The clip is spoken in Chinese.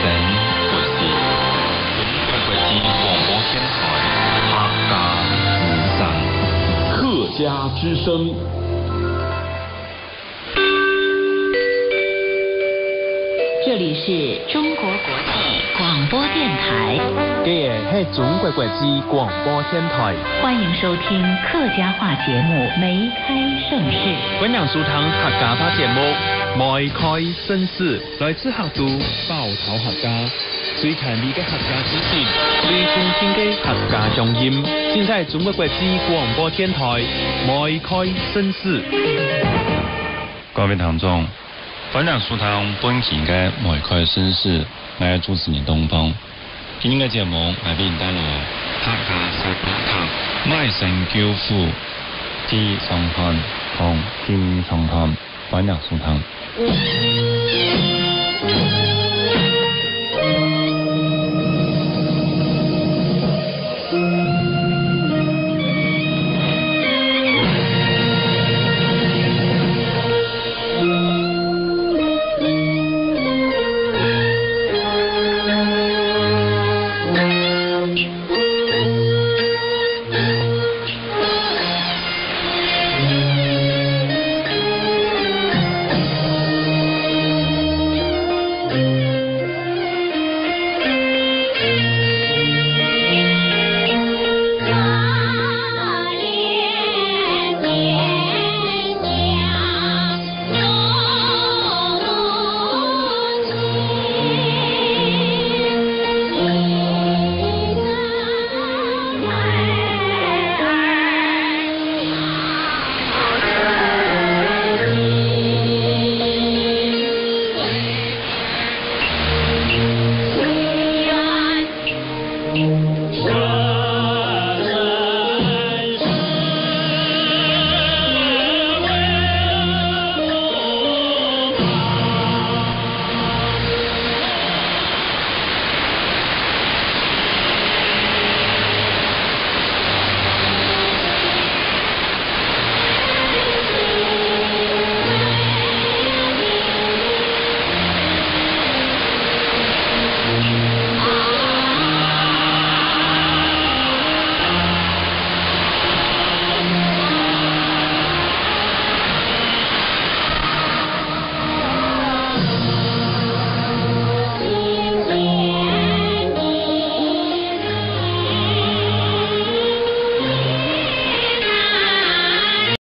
客广播电台客家之声，客家之声。这里是中国国际广播电台。这也是中国国际广播电台。欢迎收听客家话节目《梅开盛世》。本档客家话节目。梅开盛世》，来自客都爆头客家，最强烈的客家资讯，最中天的客家声音，现在中国国际广播电台《梅开盛世》。各位听众。欢迎收听本期的《梅开盛世》，我主持人东方。今天的节目来为您带来客家十八堂卖神救父第上堂同第上班长送汤。Run.